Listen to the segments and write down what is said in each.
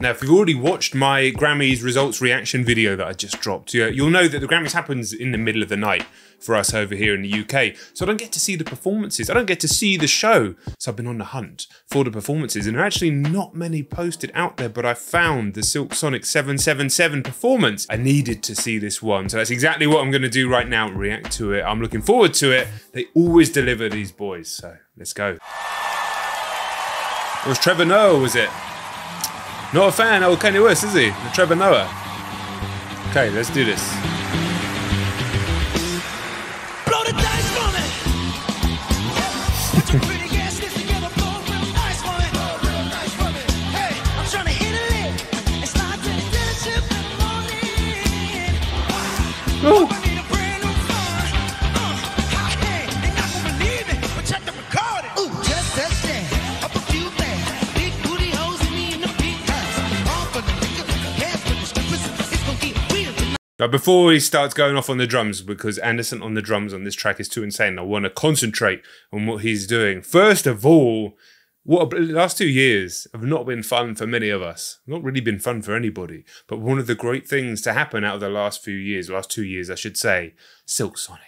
Now, if you've already watched my Grammys results reaction video that I just dropped, you'll know that the Grammys happens in the middle of the night for us over here in the UK. So I don't get to see the performances. I don't get to see the show. So I've been on the hunt for the performances and there are actually not many posted out there, but I found the Silk Sonic 777 performance. I needed to see this one. So that's exactly what I'm going to do right now, react to it. I'm looking forward to it. They always deliver these boys. So let's go. It was Trevor Noah, was it? Not a fan of Kanye West, is he? The Trevor Noah. Okay, let's do this. oh. But before he starts going off on the drums, because Anderson on the drums on this track is too insane, I want to concentrate on what he's doing. First of all, what the last two years have not been fun for many of us. Not really been fun for anybody. But one of the great things to happen out of the last few years, last two years, I should say, Silk Sonic.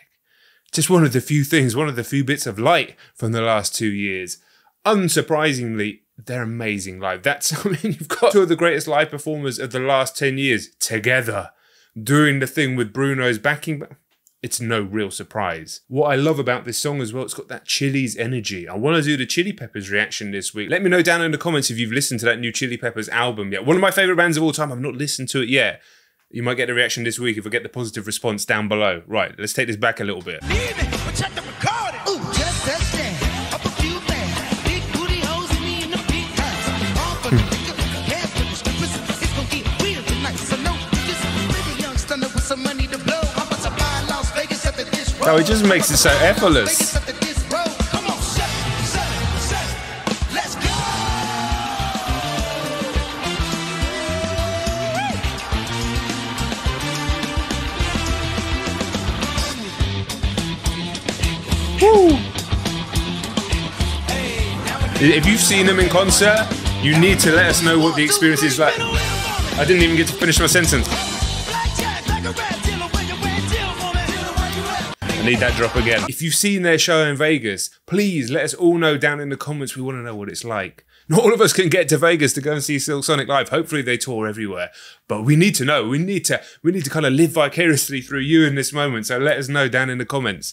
Just one of the few things, one of the few bits of light from the last two years. Unsurprisingly, they're amazing live. That's I mean, you've got two of the greatest live performers of the last 10 years together doing the thing with Bruno's backing. It's no real surprise. What I love about this song as well, it's got that Chili's energy. I want to do the Chili Peppers reaction this week. Let me know down in the comments if you've listened to that new Chili Peppers album yet. One of my favorite bands of all time. I've not listened to it yet. You might get a reaction this week if I get the positive response down below. Right, let's take this back a little bit. Oh, it just makes it so effortless. Woo. If you've seen them in concert, you need to let us know what the experience is like. I didn't even get to finish my sentence. Need that drop again. If you've seen their show in Vegas, please let us all know down in the comments. We want to know what it's like. Not all of us can get to Vegas to go and see Silk Sonic live. Hopefully they tour everywhere. But we need to know. We need to we need to kind of live vicariously through you in this moment. So let us know down in the comments.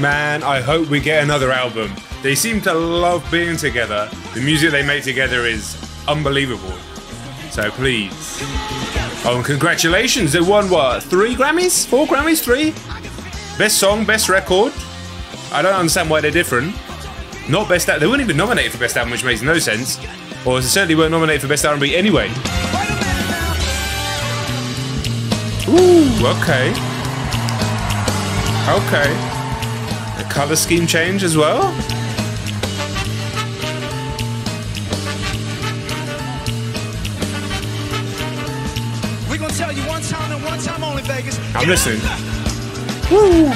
Man, I hope we get another album. They seem to love being together. The music they make together is unbelievable. So please. Oh, and congratulations. They won what? Three Grammys? Four Grammys? Three? Best song, best record. I don't understand why they're different. Not best. They weren't even nominated for best album, which makes no sense. Or they certainly weren't nominated for best R&B anyway. Ooh, okay. Okay. Color scheme change as well? We're gonna tell you one time and one time only, Vegas. I'm listening. Woo!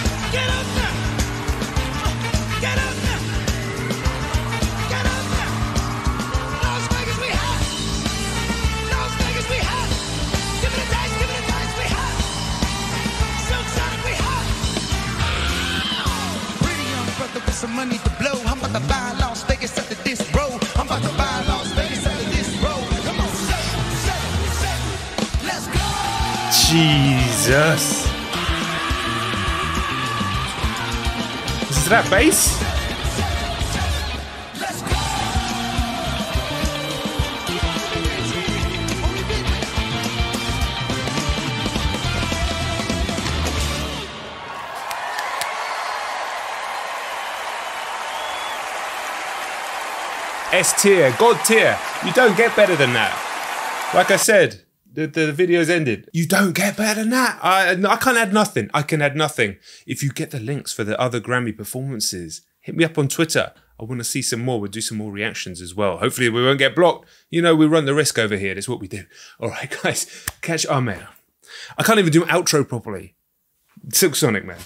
Jesus. Is that bass? S tier, God tier. You don't get better than that. Like I said, the, the video's ended. You don't get better than that. I, I can't add nothing. I can add nothing. If you get the links for the other Grammy performances, hit me up on Twitter. I want to see some more. We'll do some more reactions as well. Hopefully, we won't get blocked. You know, we run the risk over here. That's what we do. All right, guys. Catch our oh, man. I can't even do outro properly. Silk Sonic, man.